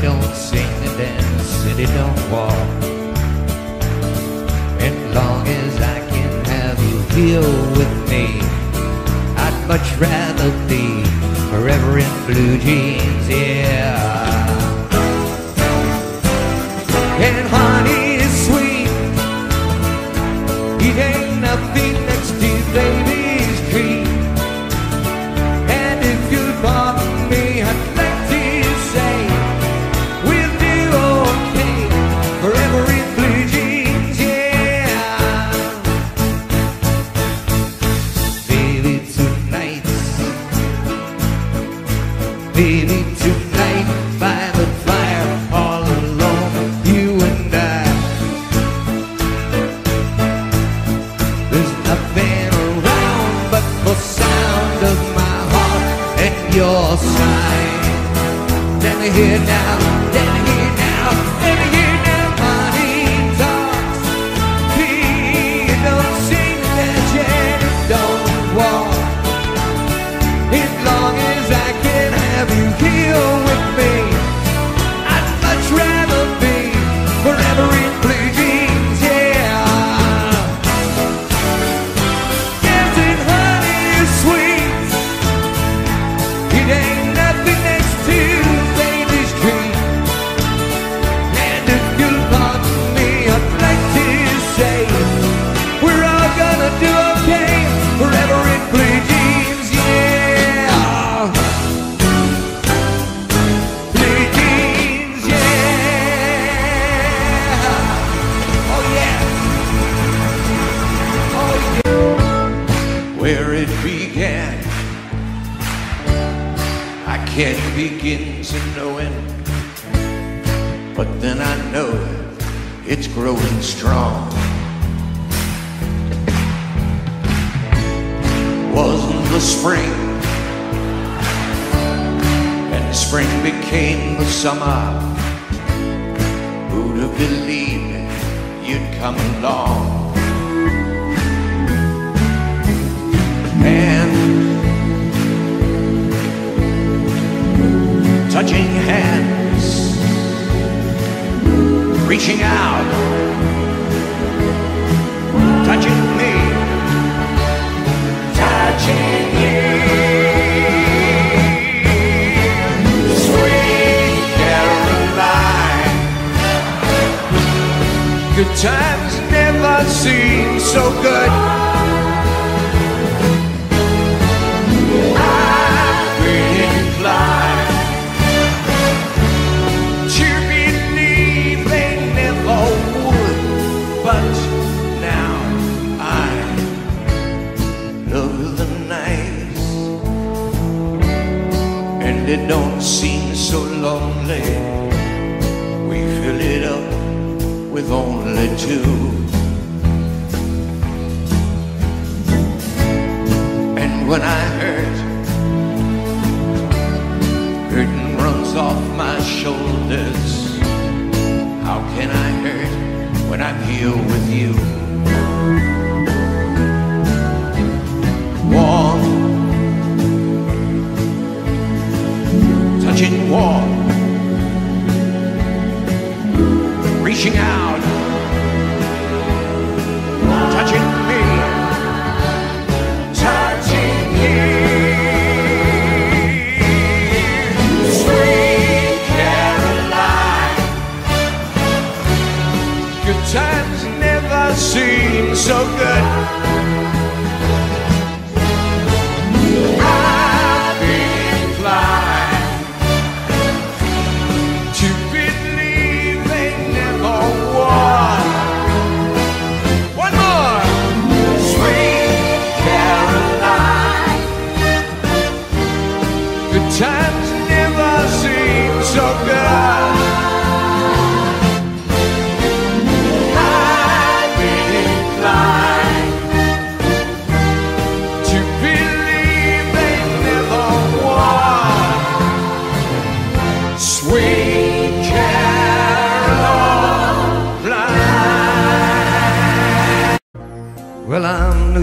Don't sing and dance city don't walk. And long as I can have you here with me, I'd much rather be forever in blue jeans, yeah. And touching hands, reaching out, touching me, touching you. Sweet Caroline, good times never seem so good. it don't seem so lonely. We fill it up with only two. And when I hurt, hurting runs off my shoulders. How can I hurt when I'm here with you? kitchen wall, reaching out, touching me, touching me. Sweet Caroline, good times never seem so good.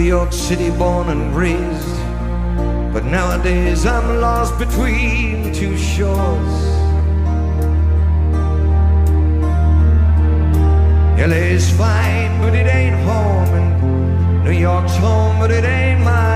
York City born and raised. But nowadays I'm lost between two shores. LA's fine, but it ain't home. And New York's home, but it ain't mine.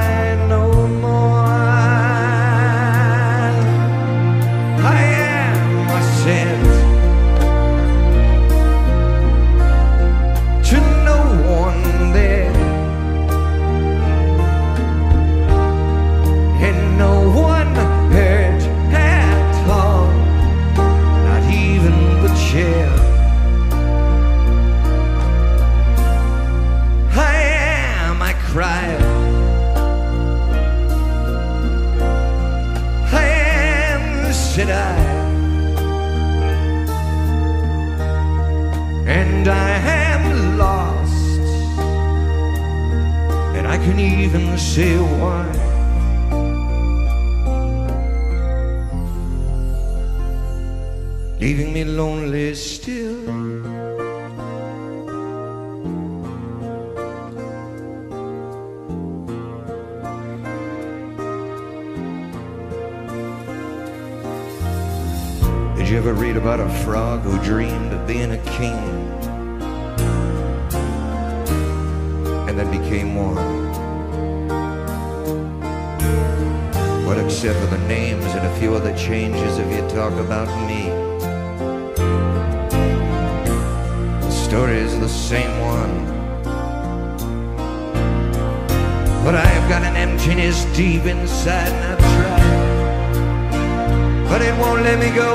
Can even say why. Leaving me lonely still. Did you ever read about a frog who dreamed of being a king and then became one? Except for the names and a few other changes if you talk about me. The story is the same one. But I've got an emptiness deep inside and I've tried but it won't let me go.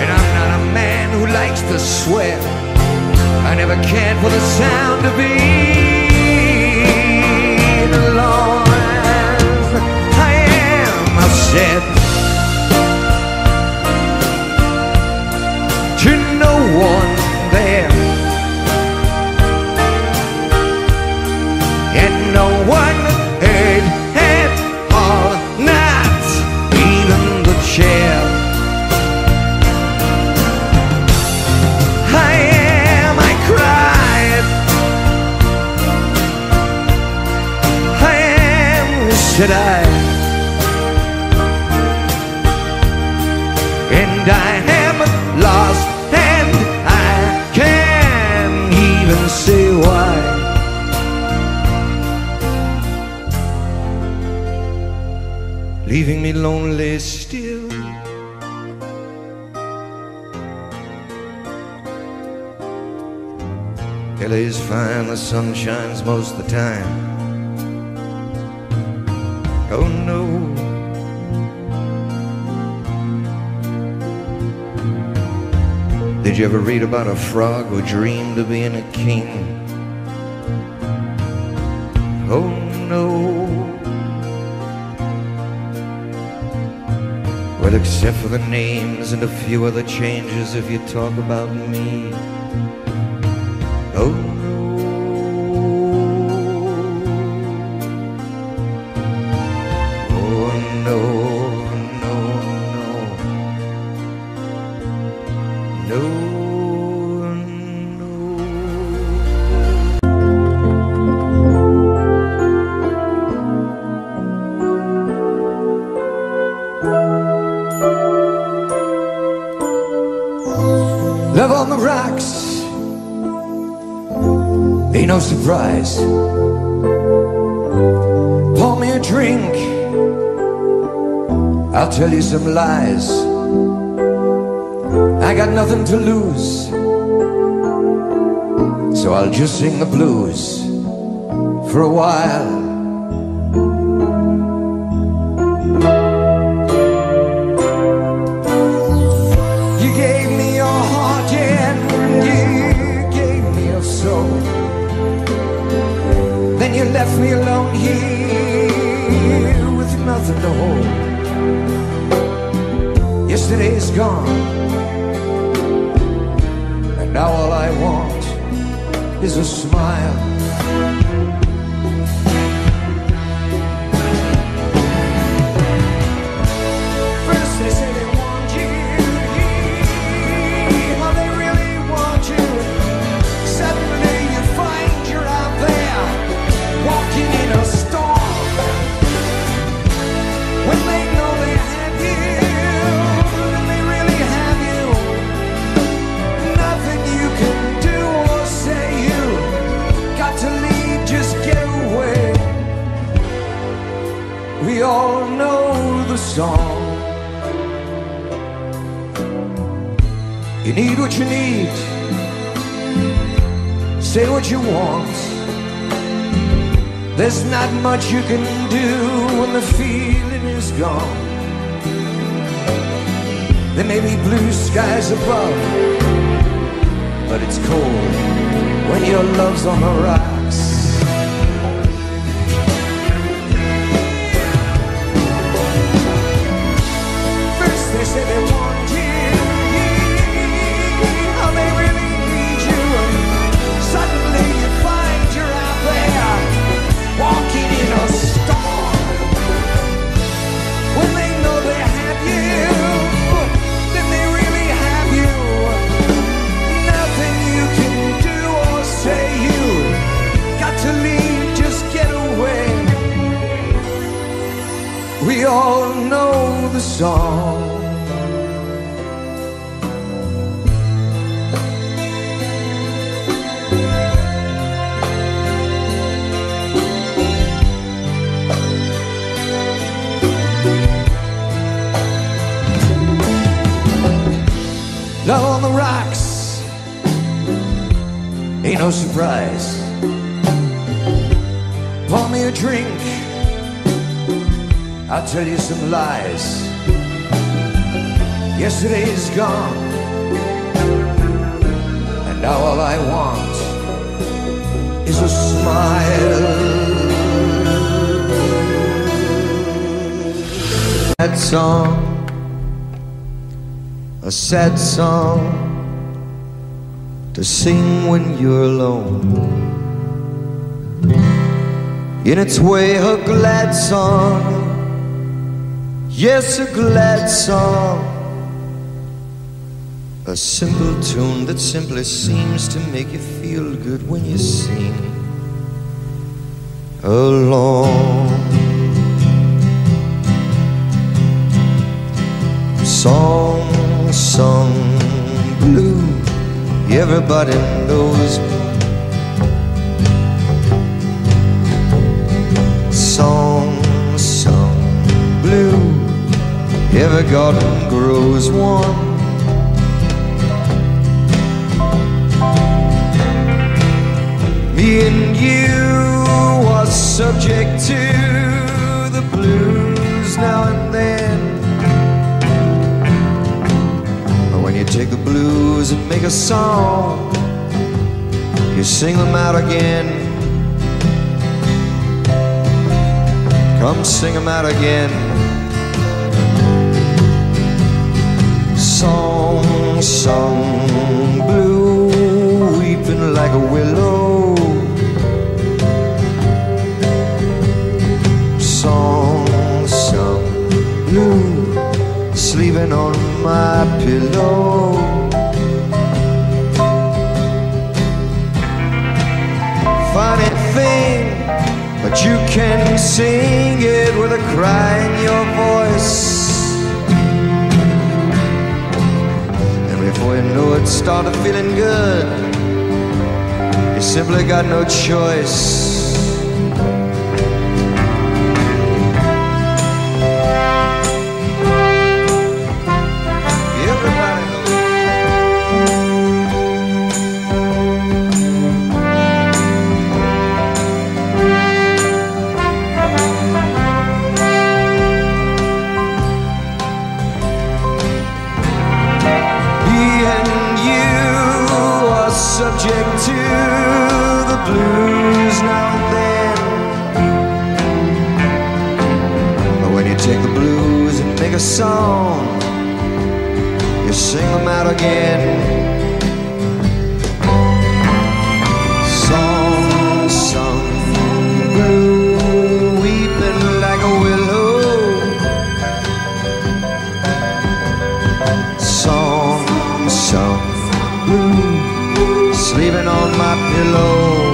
And I'm not a man who likes to swear. I never cared for the sound of being alone. I am, I said, said I. And I am lost, and I can't even say why. leaving me lonely still. LA's fine, the sun shines most of the time. Oh no. Did you ever read about a frog who dreamed of being a king? Oh no. Well, except for the names and a few other changes if you talk about me. Oh tell you some lies. I got nothing to lose, so I'll just sing the blues for a while. You gave me your heart and you gave me your soul. Then you left me alone here with nothing to hold. Yesterday's gone, and now all I want is a smile. You need what you need. Say what you want. There's not much you can do when the feeling is gone. There may be blue skies above, but it's cold when your love's on the rocks. Yesterday is gone, and now all I want is a smile. That song a sad song to sing when you're alone. In its way, a glad song, yes, a glad song. A simple tune that simply seems to make you feel good when you sing along. Song sung blue, everybody knows. Song sung blue, every garden grows warm. And you are subject to the blues now and then. But when you take the blues and make a song, you sing them out again. Come sing them out again. Song, song, blue, weeping like a willow. My pillow. Funny thing, but you can sing it with a cry in your voice. And before you know it, started feeling good. You simply got no choice. A song, you sing them out again. Song sung blue, weeping like a willow. Song sung blue, sleeping on my pillow.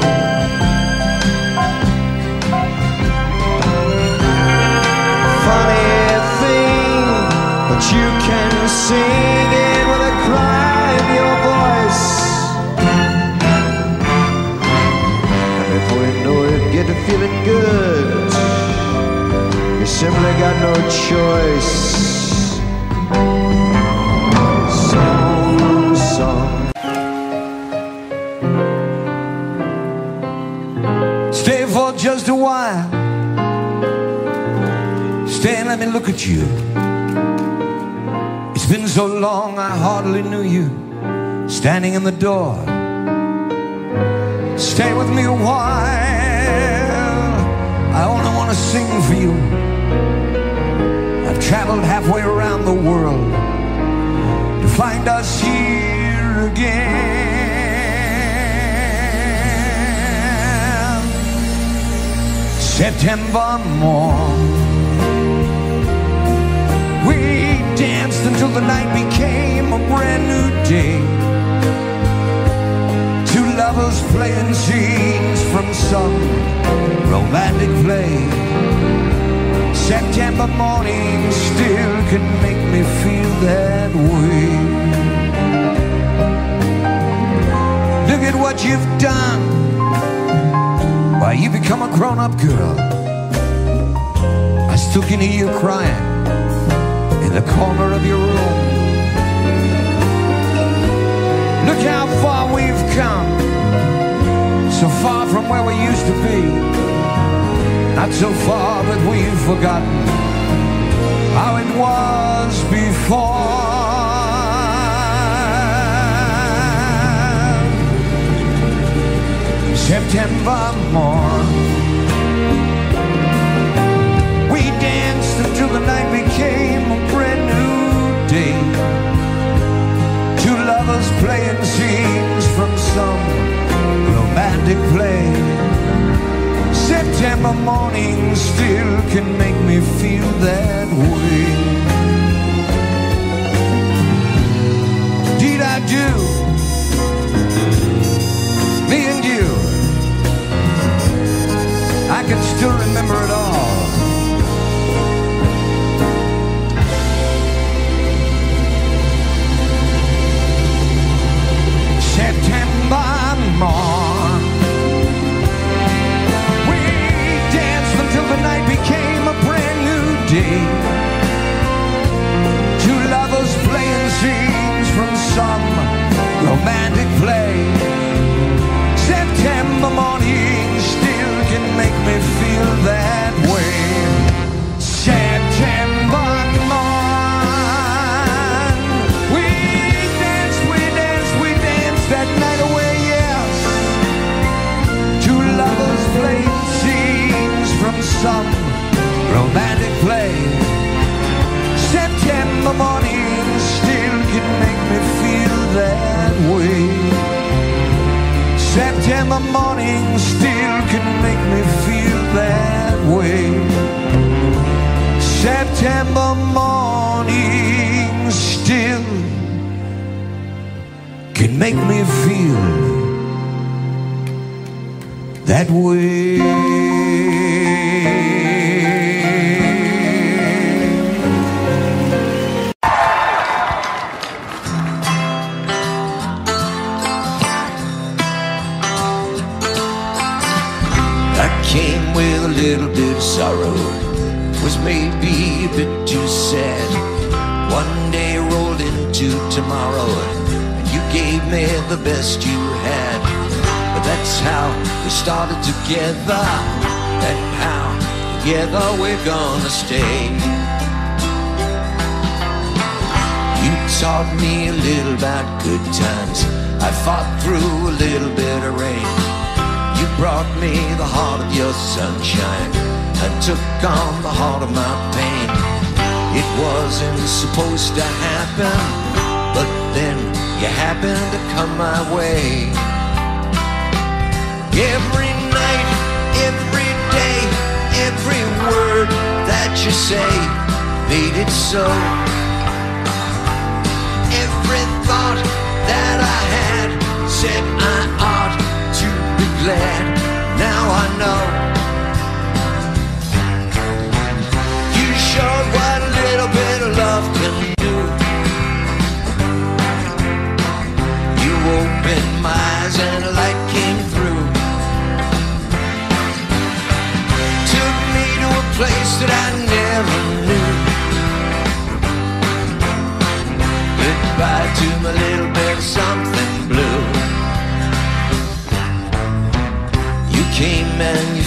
Good. You simply got no choice. Song, song. Stay for just a while. Stay and let me look at you. It's been so long I hardly knew you. Standing in the door. Stay with me a while. I only want to sing for you. I've traveled halfway around the world to find us here again. September morn. We danced until the night became a brand new day. Lovers playing scenes from some romantic play. September morning still can make me feel that way. Look at what you've done. Why, you become a grown up girl. I still can hear you crying in the corner of your room. Look how far we've come, so far from where we used to be. Not so far that we've forgotten how it was before. September morn. We danced until the night became a brand new day. Lovers playing scenes from some romantic play. September morning still can make me feel that way. Did I do? Me and you. I can still remember it all.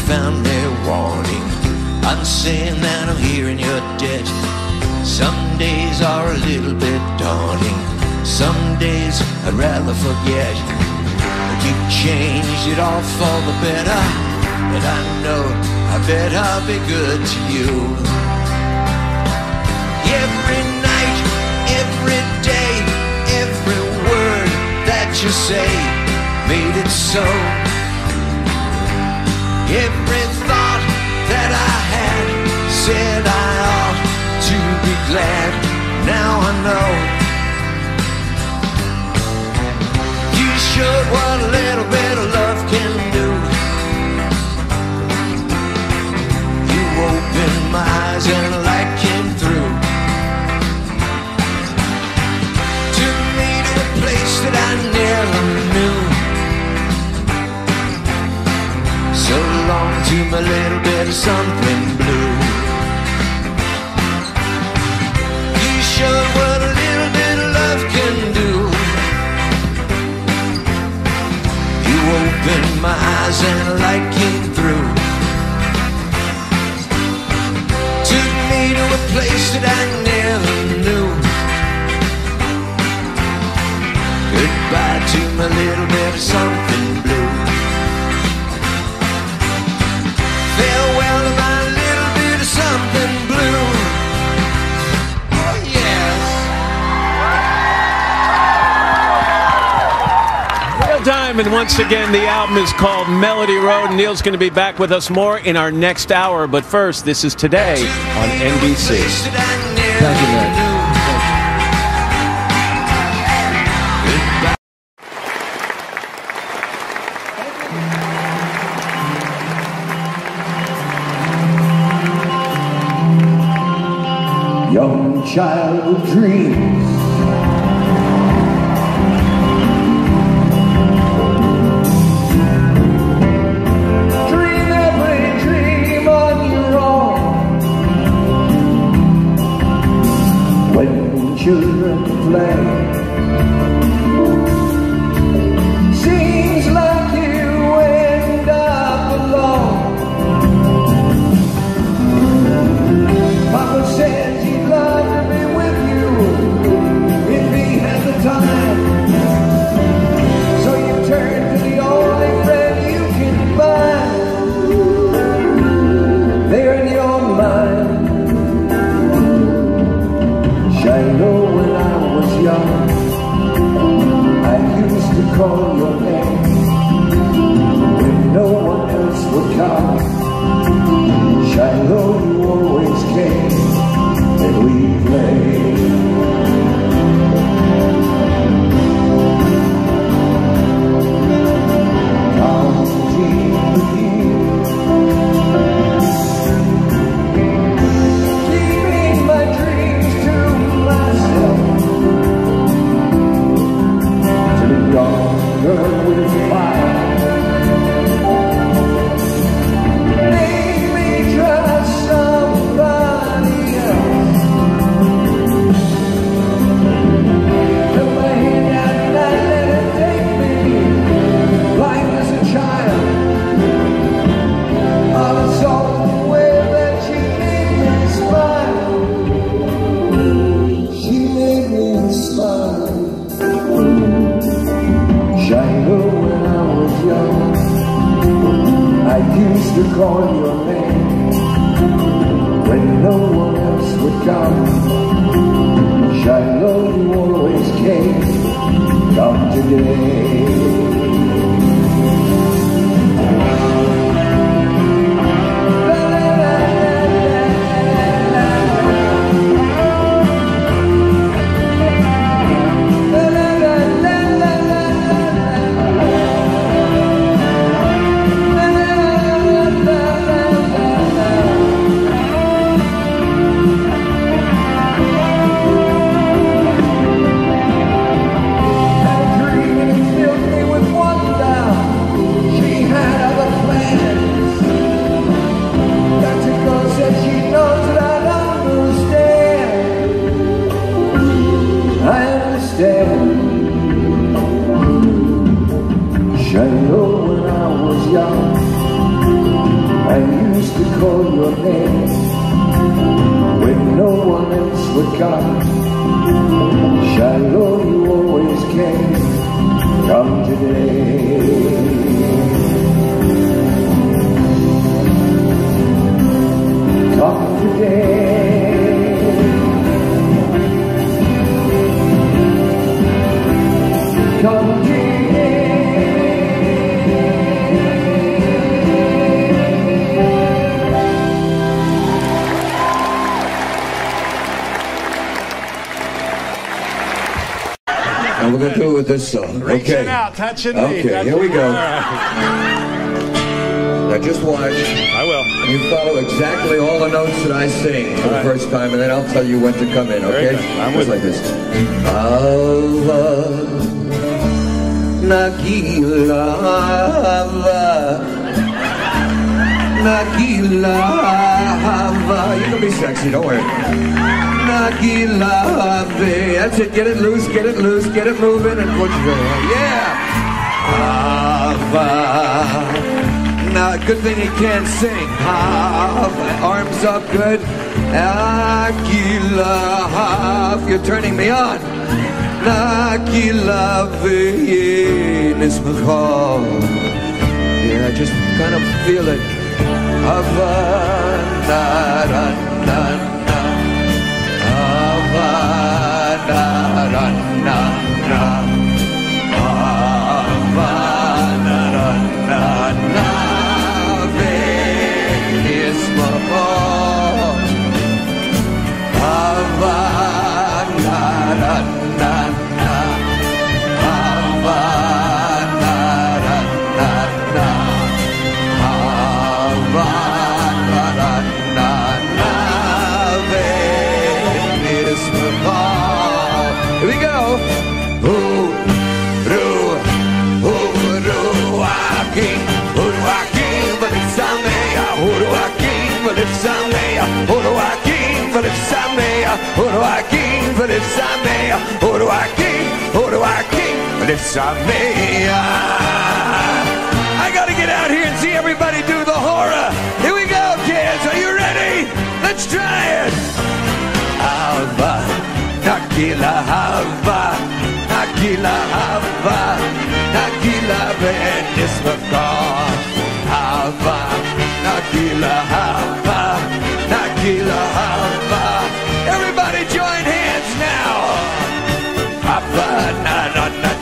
Found their warning. I'm saying that I'm here and you're dead. Some days are a little bit daunting. Some days I'd rather forget. But you changed it all for the better. And I know I better be good to you. Every night, every day, every word that you say made it so. Every thought that I had said I ought to be glad. Now I know you showed what a little bit of love can do. You opened my eyes and light came through. Took me to a place that I never knew. So long to my little bit of something blue. You showed what a little bit of love can do. You opened my eyes and light came through. Took me to a place that I never knew. Goodbye to my little bit of something blue. Of something blue. Oh yes. Neil Diamond, once again, the album is called Melody Road. and Neil's going to be back with us more in our next hour. But first, this is today on NBC. Thank you, Ned. Young child dreams. Dream every dream on your own. When children play, Reaching okay. me. Okay, here we go. All. Now just watch. I will. You follow exactly all the notes that I sing for the right. first time, and then I'll tell you when to come in, okay? I'm Just like this. Ava, Nagilava, Nagilava. You can be sexy, don't worry. Nagilave. That's it. Get it loose, get it loose, get it moving, and put your yeah. Ava. Now, good thing he can't sing. Ava. Arms up, good. Nagilave. You're turning me on. Yeah, I just kind of feel it. Ava. Na, na, na. Na, na, na, na. Ava. Na, na, it's. I gotta get out here and see everybody do the hora. Here we go, kids. Are you ready? Let's try it. Hava, Nagila Hava, Nagila Hava, Nagila Benismaka. Hava, Nakila Hava, Nakila Hava. Everybody join hands now. Hava, na na na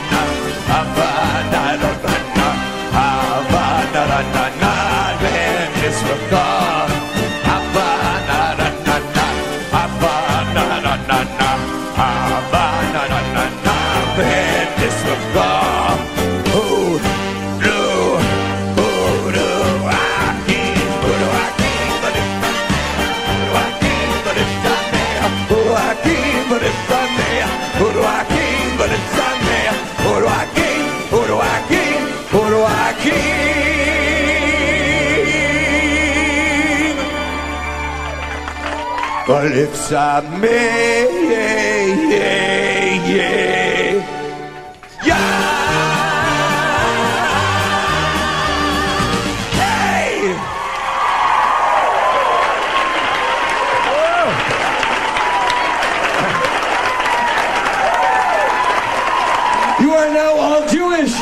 You are now all Jewish.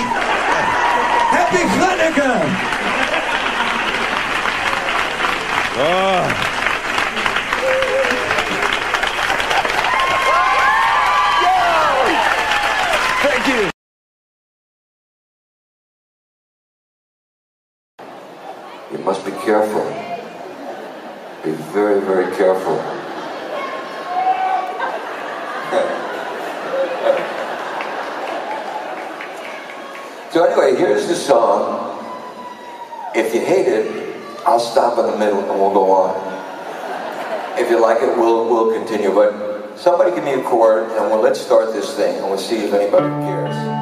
Happy Hanukkah. Thank you. You must be careful. Be very, very careful. so anyway, here's the song. If you hate it, I'll stop in the middle and we'll go on. If you like it, we'll we'll continue. But somebody give me a chord and we'll let's start this thing and we'll see if anybody cares.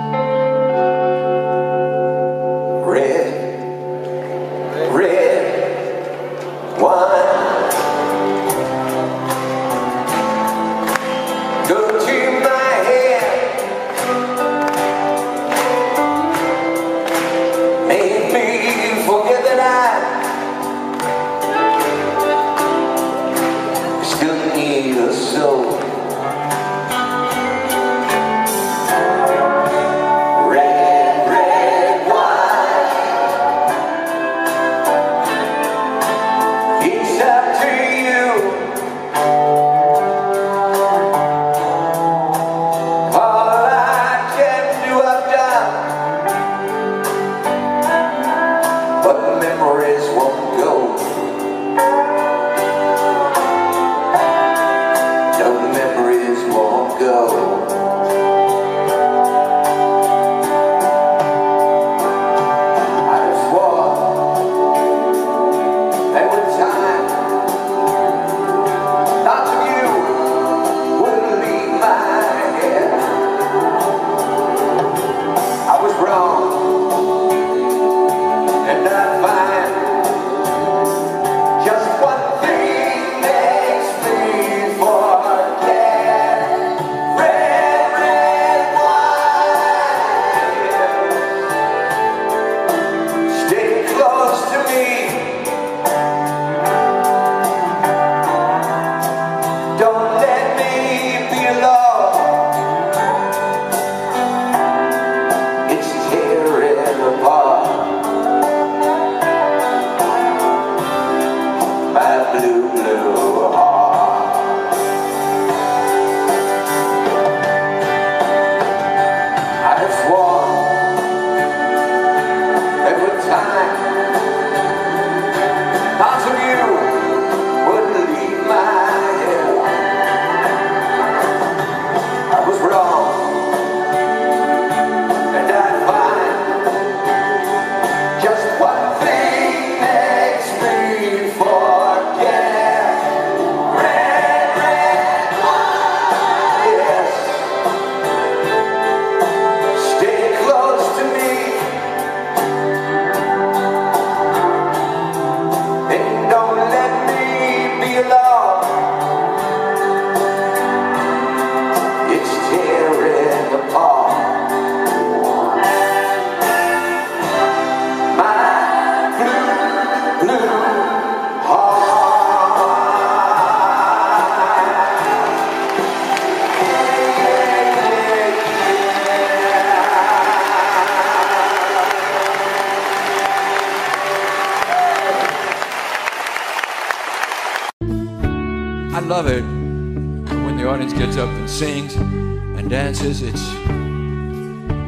Dances. It's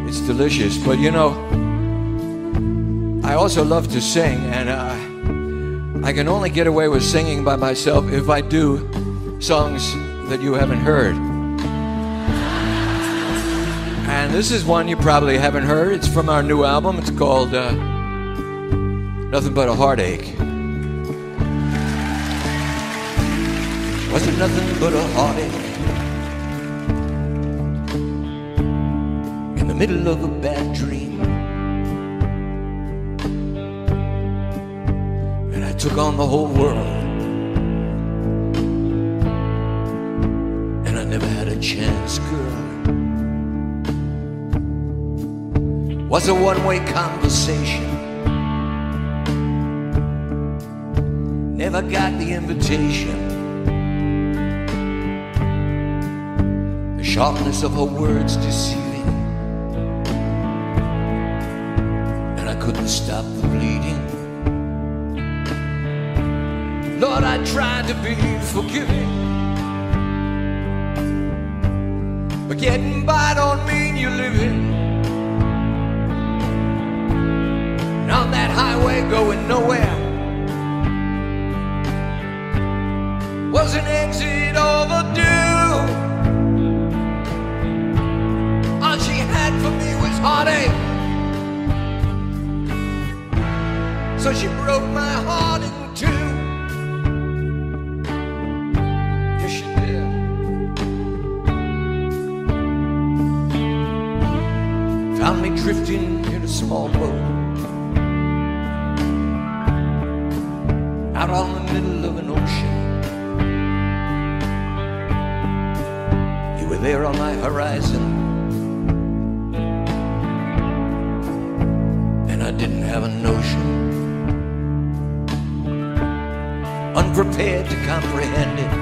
it's delicious. But you know, I also love to sing, and uh, I can only get away with singing by myself if I do songs that you haven't heard. And this is one you probably haven't heard. It's from our new album. It's called uh, Nothing But a Heartache. Wasn't nothing but a heartache middle of a bad dream. And I took on the whole world. And I never had a chance, girl. Was a one way conversation. Never got the invitation. The sharpness of her words deceiving. To be forgiving. But getting Found me drifting in a small boat. Out on the middle of an ocean. You were there on my horizon. And I didn't have a notion. Unprepared to comprehend it.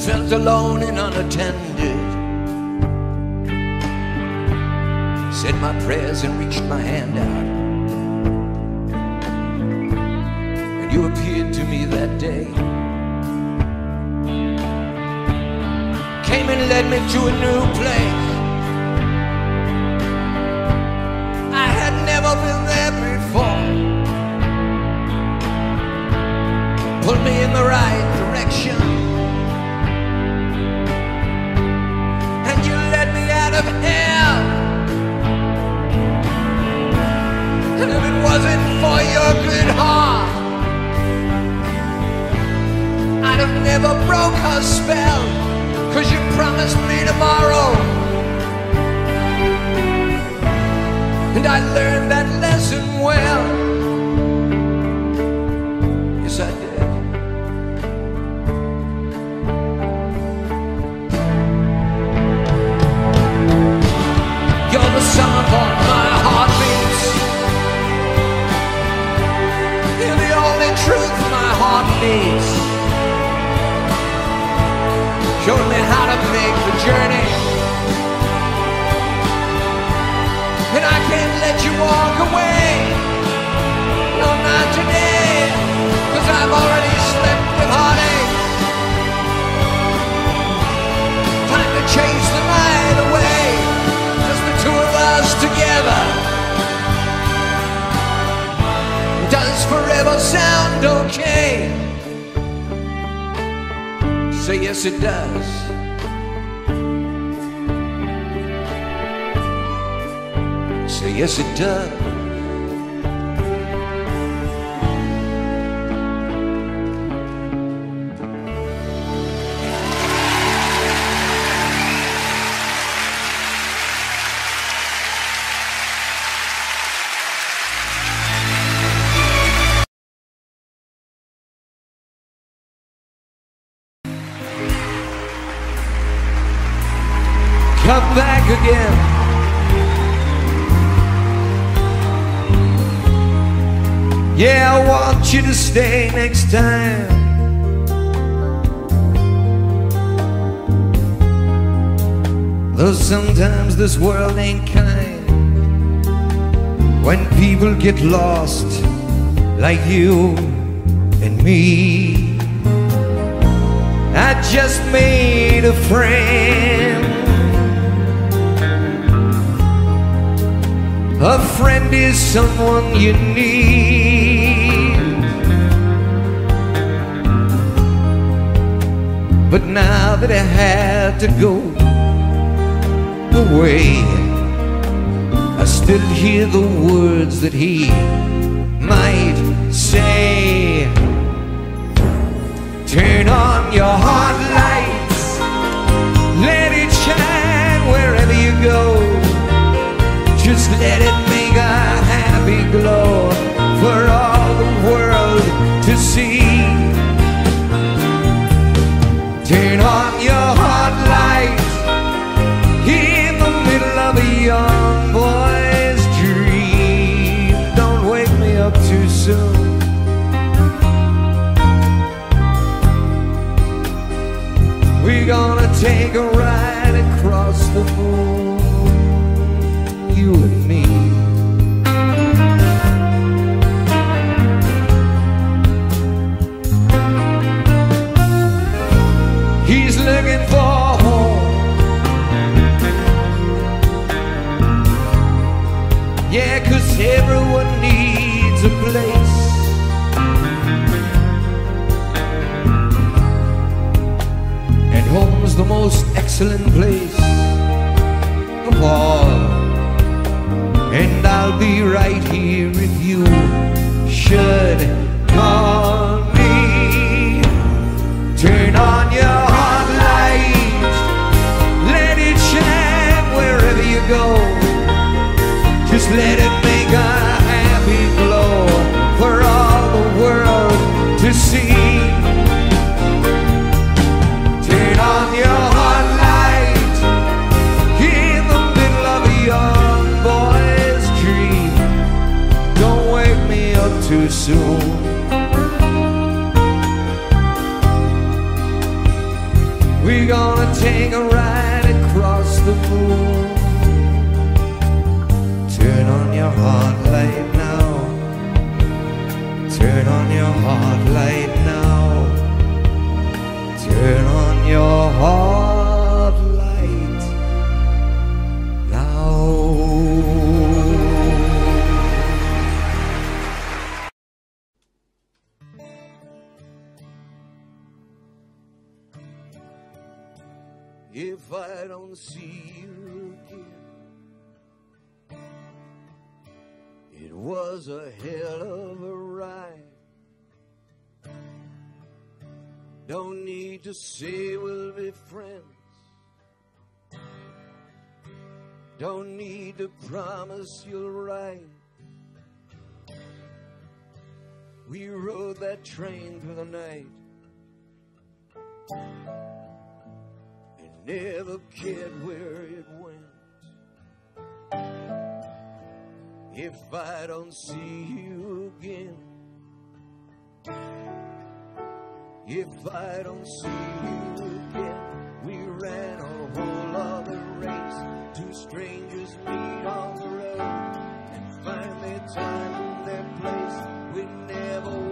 Felt alone and unattended. Said my prayers and reached my hand out. And you appeared to me that day. Came and led me to a new place. I had never been there before. Pulled me in the right for your good heart, I'd have never broke her spell. Cause you promised me tomorrow. And I learned that lesson well. Yes, I did. You're the sum of knees. Showed me how to make the journey. And I can't let you walk away. No, not today. i I've already slept with heartache. Time to chase the night away. Just the two of us together. does forever sound okay? Say yes, it does. Say yes, it does. Stay next time. Though sometimes this world ain't kind. When people get lost, like you and me. I just made a friend. A friend is someone you need. But now that I had to go away, I still hear the words that he might say. Turn on your heart lights, let it shine wherever you go. Just let it make a happy glow for all the world to see. Your heart light in the middle of a young boy's dream. Don't wake me up too soon. We're gonna take a ride across the moon, you the most excellent place of all. And I'll be right here if you should call me. Turn on your too. We're gonna take a ride across the moon. Turn on your heart light now. Turn on your heart light now. Turn on your heart it was a hell of a ride. Don't need to say we'll be friends. Don't need to promise you'll ride. We rode that train through the night and never cared where it went. If I don't see you again, if I don't see you again, we ran a whole other race. Two strangers meet on the road and find their time and their place. We never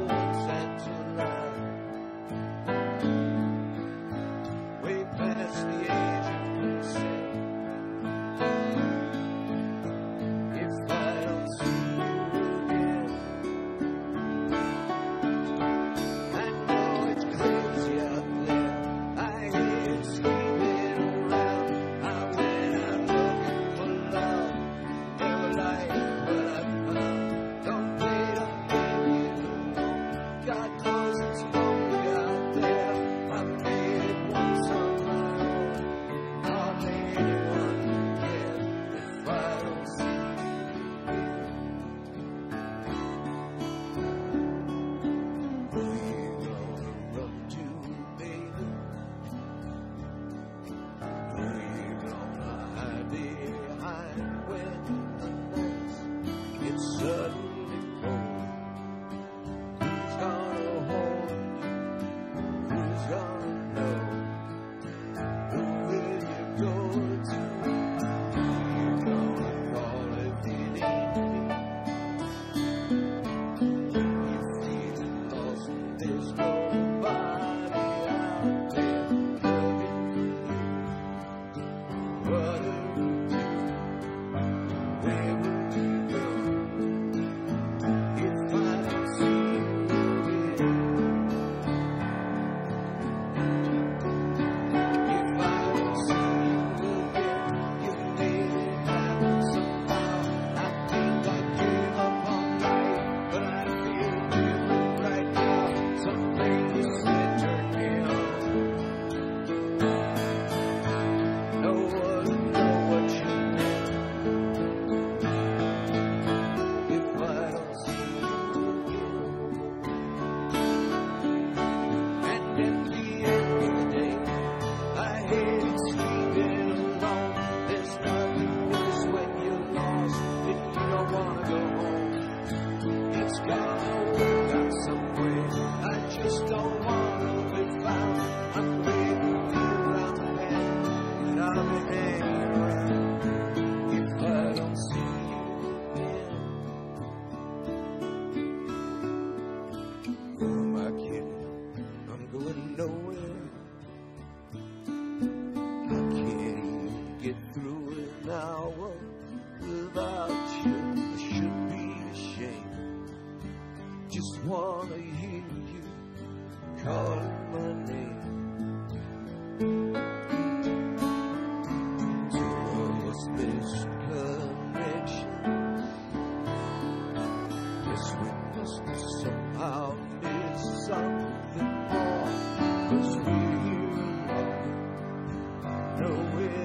alone.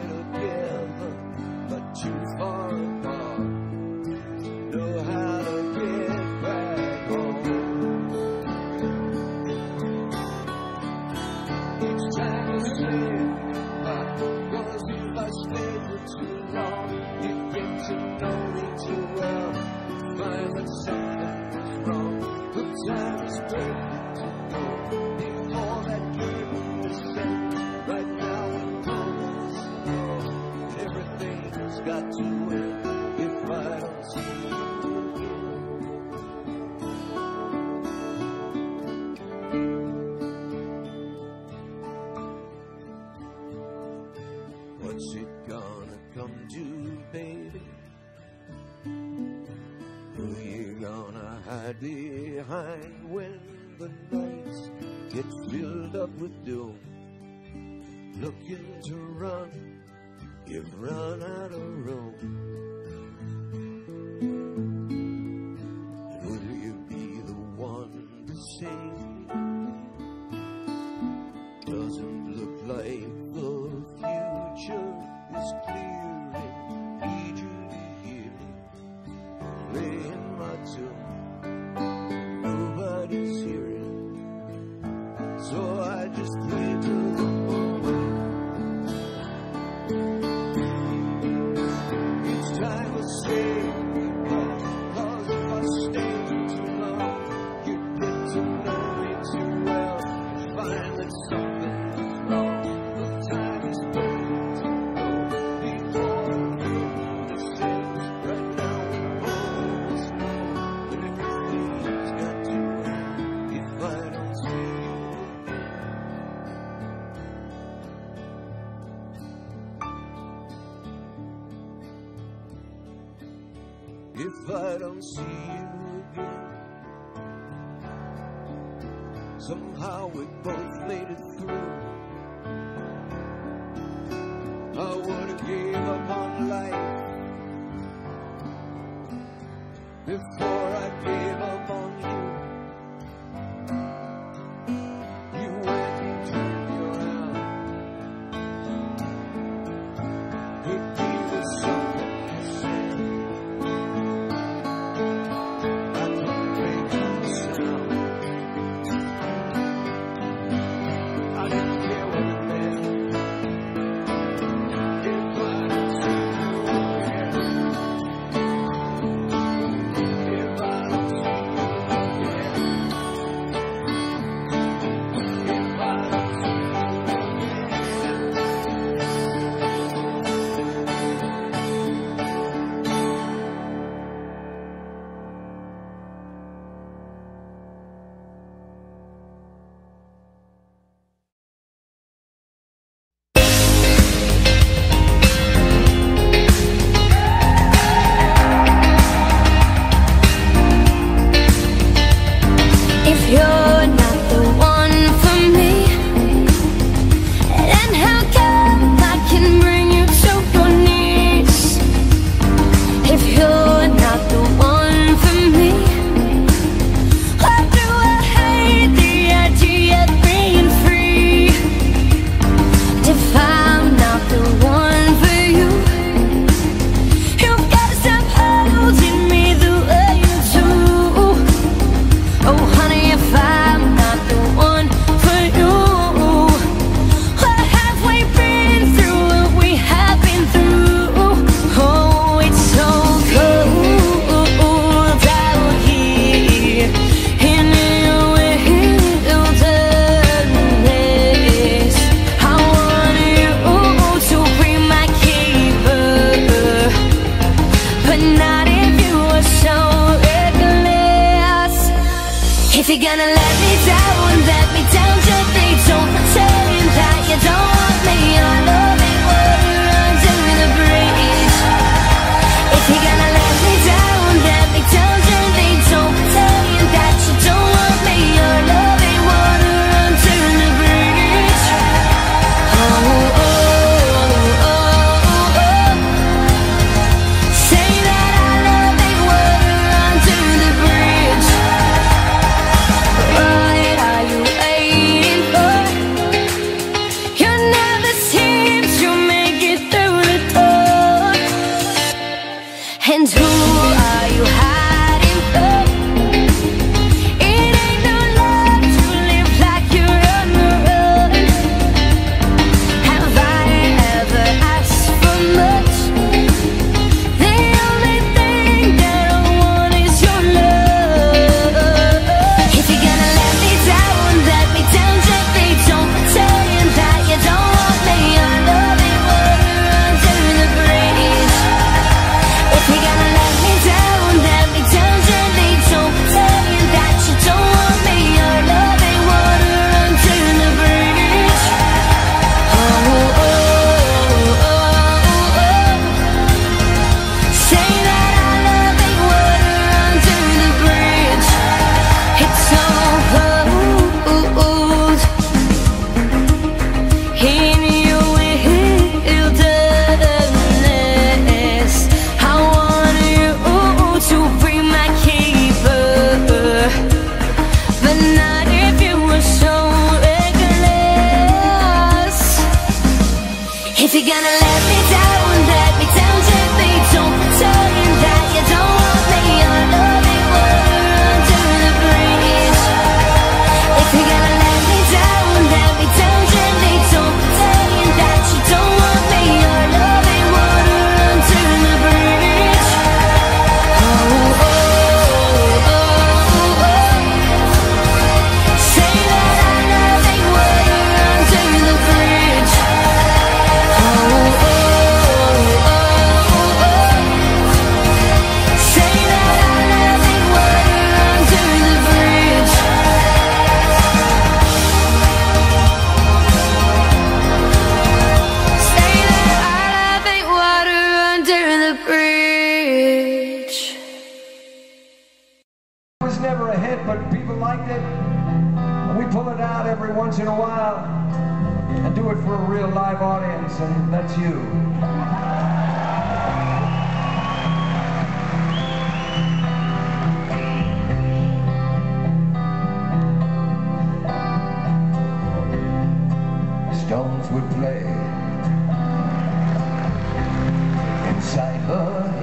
Oh.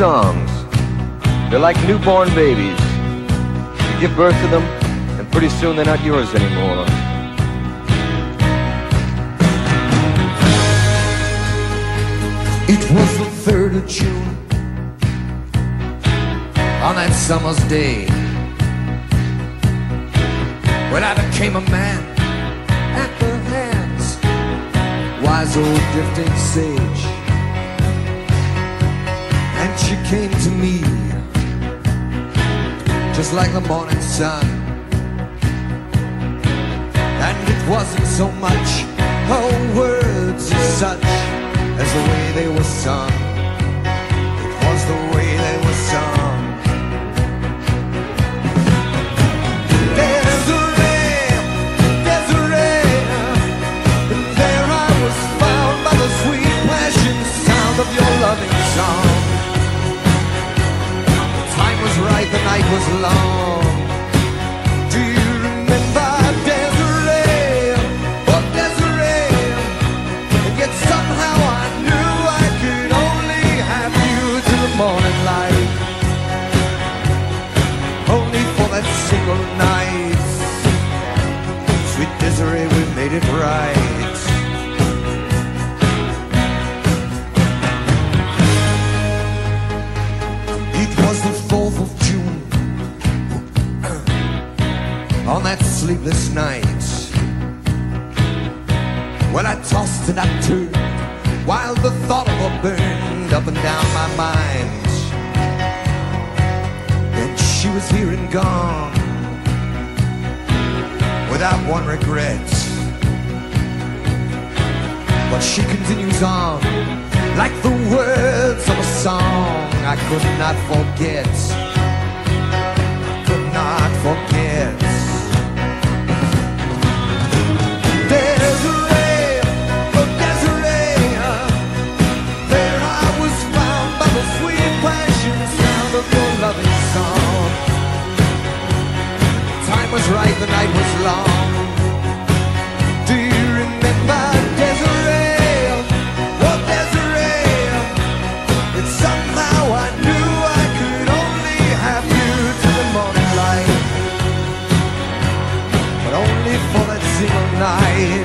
Songs. They're like newborn babies. You give birth to them, and pretty soon they're not yours anymore. It was the 3rd of June On that summer's day When I became a man At the hands Wise old drifting sage came to me Just like the morning sun And it wasn't so much her words as such as the way they were sung. But she continues on like the words of a song I could not forget. Could not forget. Desiree, oh Desiree, there I was found by the sweet passion sound of your loving song. Time was right, the night was long. Night.